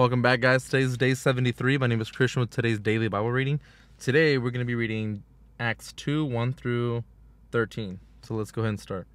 Welcome back, guys. Today's day 73. My name is Christian with today's daily Bible reading. Today, we're going to be reading Acts 2 1 through 13. So let's go ahead and start.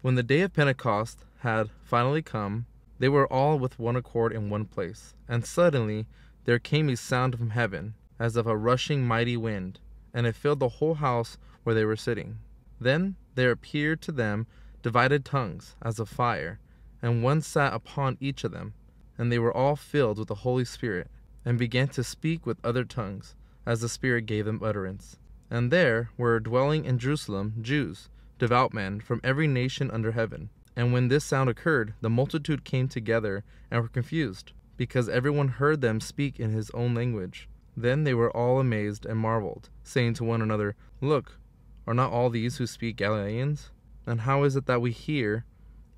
When the day of Pentecost had finally come, they were all with one accord in one place. And suddenly there came a sound from heaven, as of a rushing mighty wind, and it filled the whole house where they were sitting. Then there appeared to them divided tongues, as of fire, and one sat upon each of them. And they were all filled with the Holy Spirit, and began to speak with other tongues, as the Spirit gave them utterance. And there were dwelling in Jerusalem Jews, devout men, from every nation under heaven. And when this sound occurred, the multitude came together and were confused, because everyone heard them speak in his own language. Then they were all amazed and marveled, saying to one another, Look, are not all these who speak Galileans? And how is it that we hear,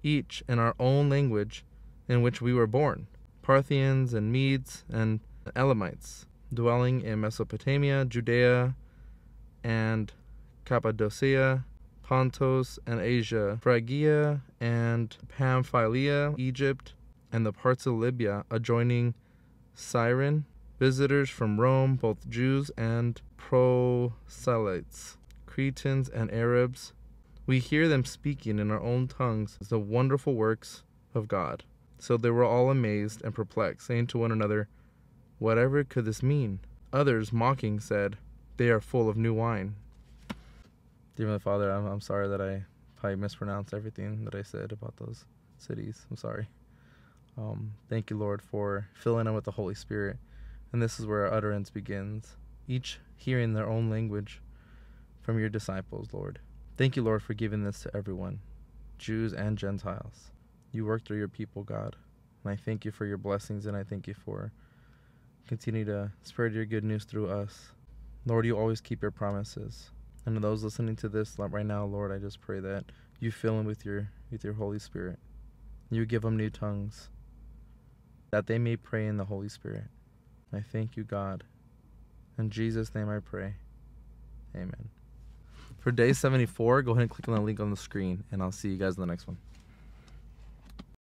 each in our own language in which we were born? Parthians and Medes and Elamites, dwelling in Mesopotamia, Judea, and Cappadocia, Pontus and Asia, Phrygia and Pamphylia, Egypt, and the parts of Libya adjoining Cyrene, visitors from Rome, both Jews and proselytes, Cretans and Arabs. We hear them speaking in our own tongues the wonderful works of God. So they were all amazed and perplexed, saying to one another, Whatever could this mean? Others, mocking, said, They are full of new wine. Dear Heavenly Father, I'm, I'm sorry that I probably mispronounced everything that I said about those cities. I'm sorry. Um, thank you, Lord, for filling them with the Holy Spirit. And this is where our utterance begins, each hearing their own language from your disciples, Lord. Thank you, Lord, for giving this to everyone, Jews and Gentiles. You work through your people, God. And I thank you for your blessings and I thank you for continue to spread your good news through us. Lord, you always keep your promises. And to those listening to this right now, Lord, I just pray that you fill them with your with your Holy Spirit. You give them new tongues, that they may pray in the Holy Spirit. I thank you, God. In Jesus' name I pray. Amen. For day 74, go ahead and click on the link on the screen, and I'll see you guys in the next one.